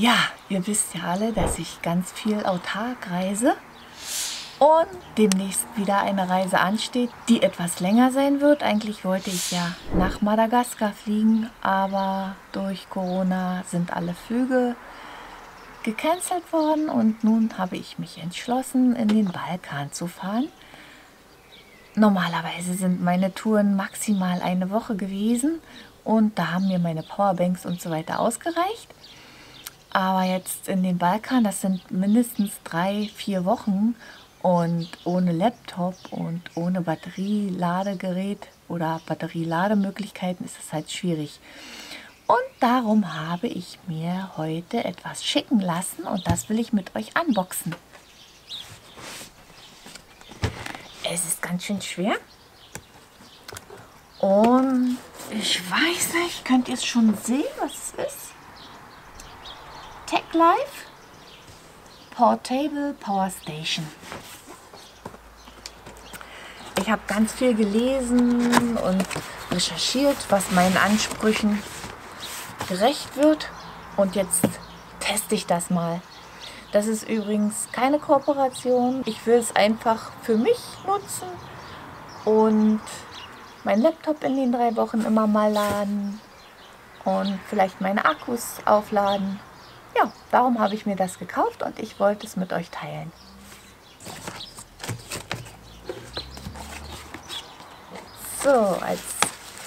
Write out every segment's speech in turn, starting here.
Ja, ihr wisst ja alle, dass ich ganz viel autark reise und demnächst wieder eine Reise ansteht, die etwas länger sein wird. Eigentlich wollte ich ja nach Madagaskar fliegen, aber durch Corona sind alle Flüge gecancelt worden und nun habe ich mich entschlossen, in den Balkan zu fahren. Normalerweise sind meine Touren maximal eine Woche gewesen und da haben mir meine Powerbanks und so weiter ausgereicht. Aber jetzt in den Balkan, das sind mindestens drei, vier Wochen und ohne Laptop und ohne Batterieladegerät oder Batterielademöglichkeiten ist das halt schwierig. Und darum habe ich mir heute etwas schicken lassen und das will ich mit euch unboxen. Es ist ganz schön schwer. Und ich weiß nicht, könnt ihr es schon sehen, was es ist? Tech Life Portable Power Station. Ich habe ganz viel gelesen und recherchiert, was meinen Ansprüchen gerecht wird. Und jetzt teste ich das mal. Das ist übrigens keine Kooperation. Ich will es einfach für mich nutzen und meinen Laptop in den drei Wochen immer mal laden und vielleicht meine Akkus aufladen. Ja, darum habe ich mir das gekauft und ich wollte es mit euch teilen. So, als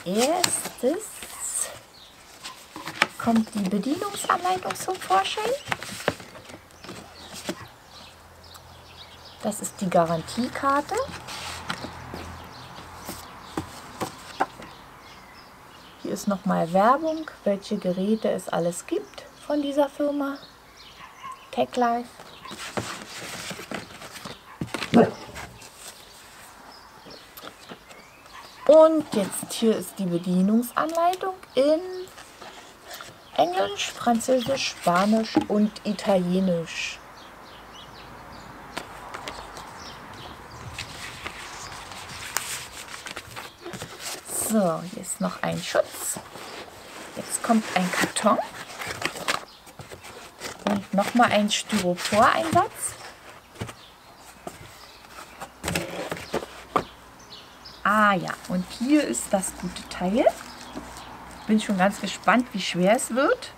erstes kommt die Bedienungsanleitung zum Vorschein. Das ist die Garantiekarte. Hier ist nochmal Werbung, welche Geräte es alles gibt von dieser Firma. TechLife. Und jetzt hier ist die Bedienungsanleitung in Englisch, Französisch, Spanisch und Italienisch. So, hier ist noch ein Schutz. Jetzt kommt ein Karton. Nochmal ein Styropor-Einsatz. Ah ja, und hier ist das gute Teil. Bin schon ganz gespannt, wie schwer es wird.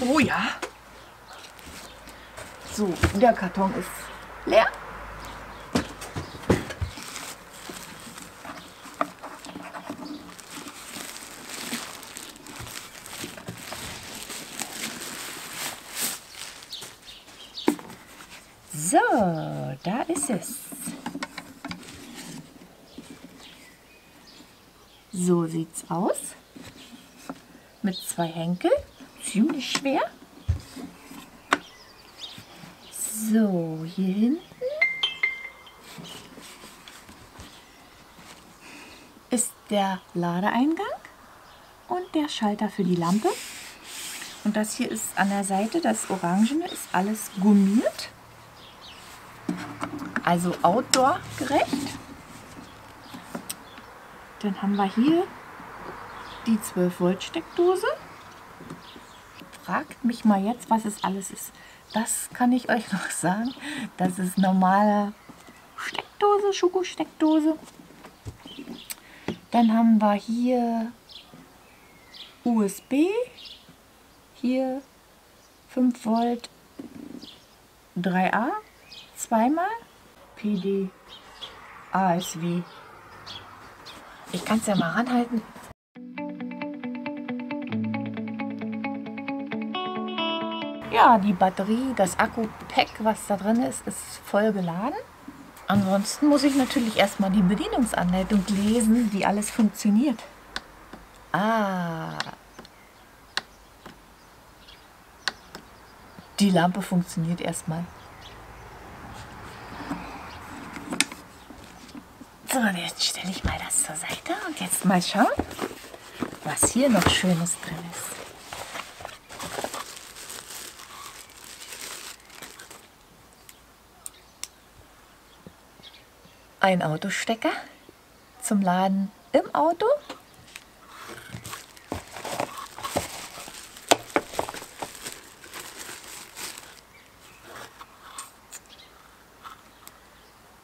Oh ja. So, der Karton ist leer. So, da ist es. So sieht's aus. Mit zwei Henkel. Ziemlich schwer. So, hier hinten ist der Ladeeingang und der Schalter für die Lampe. Und das hier ist an der Seite, das Orangene ist alles gummiert also outdoor gerecht. Dann haben wir hier die 12 Volt Steckdose. Fragt mich mal jetzt, was es alles ist. Das kann ich euch noch sagen. Das ist normale Steckdose, Schokosteckdose. Dann haben wir hier USB. Hier 5 Volt 3A zweimal. PD ASW. Ich kann es ja mal ranhalten. Ja, die Batterie, das Akku-Pack, was da drin ist, ist voll geladen. Ansonsten muss ich natürlich erstmal die Bedienungsanleitung lesen, wie alles funktioniert. Ah. Die Lampe funktioniert erstmal. So, jetzt stelle ich mal das zur Seite und jetzt mal schauen, was hier noch Schönes drin ist. Ein Autostecker zum Laden im Auto.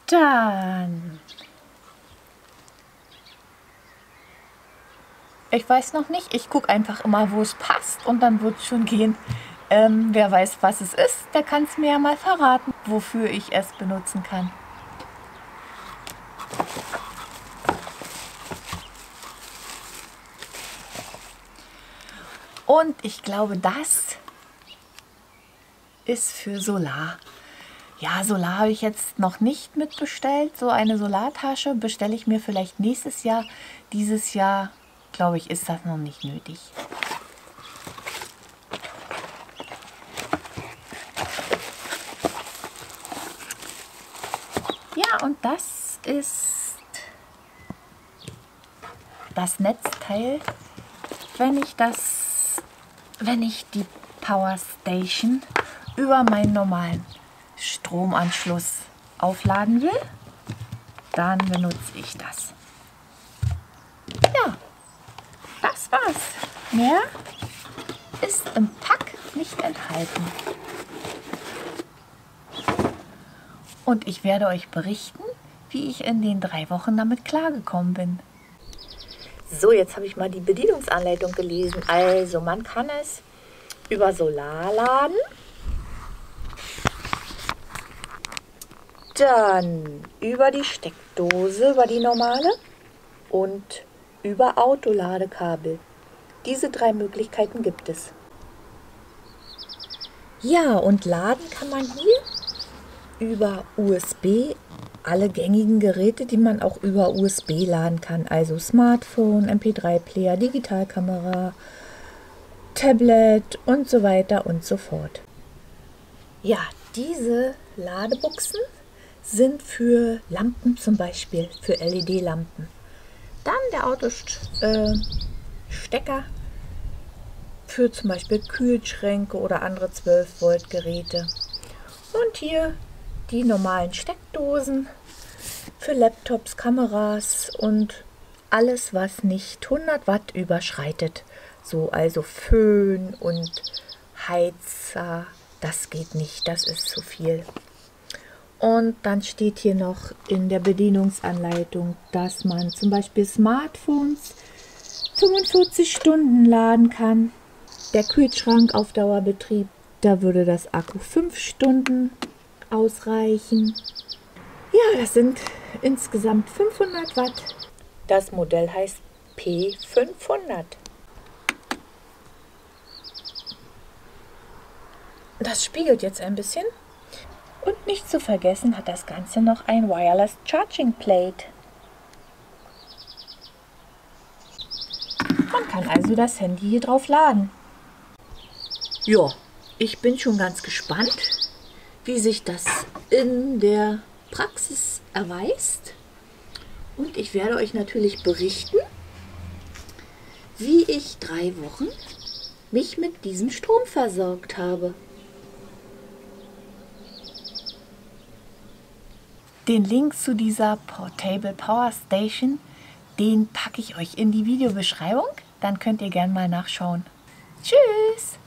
Dann Ich weiß noch nicht. Ich gucke einfach immer, wo es passt und dann wird es schon gehen. Ähm, wer weiß, was es ist, der kann es mir ja mal verraten, wofür ich es benutzen kann. Und ich glaube, das ist für Solar. Ja, Solar habe ich jetzt noch nicht mitbestellt. So eine Solartasche bestelle ich mir vielleicht nächstes Jahr. Dieses Jahr, glaube ich, ist das noch nicht nötig. Ja, und das ist das Netzteil. Wenn ich das wenn ich die Power Station über meinen normalen Stromanschluss aufladen will, dann benutze ich das. Ja, das war's. Mehr ist im Pack nicht enthalten. Und ich werde euch berichten, wie ich in den drei Wochen damit klargekommen bin. So, jetzt habe ich mal die Bedienungsanleitung gelesen. Also, man kann es über Solar laden. Dann über die Steckdose, über die normale und über Autoladekabel. Diese drei Möglichkeiten gibt es. Ja, und laden kann man hier über USB alle gängigen Geräte, die man auch über USB laden kann. Also Smartphone, MP3-Player, Digitalkamera, Tablet und so weiter und so fort. Ja, diese Ladebuchsen sind für Lampen zum Beispiel, für LED-Lampen. Dann der Autostecker äh, für zum Beispiel Kühlschränke oder andere 12 Volt Geräte. Und hier die normalen Steckdosen für Laptops, Kameras und alles, was nicht 100 Watt überschreitet. So, also Föhn und Heizer, das geht nicht, das ist zu viel. Und dann steht hier noch in der Bedienungsanleitung, dass man zum Beispiel Smartphones 45 Stunden laden kann. Der Kühlschrank auf Dauerbetrieb, da würde das Akku 5 Stunden ausreichen. Ja, das sind insgesamt 500 Watt. Das Modell heißt P500. Das spiegelt jetzt ein bisschen. Und nicht zu vergessen hat das Ganze noch ein Wireless Charging Plate. Man kann also das Handy hier drauf laden. Ja, ich bin schon ganz gespannt, wie sich das in der Praxis erweist. Und ich werde euch natürlich berichten, wie ich drei Wochen mich mit diesem Strom versorgt habe. Den Link zu dieser Portable Power Station, den packe ich euch in die Videobeschreibung. Dann könnt ihr gerne mal nachschauen. Tschüss!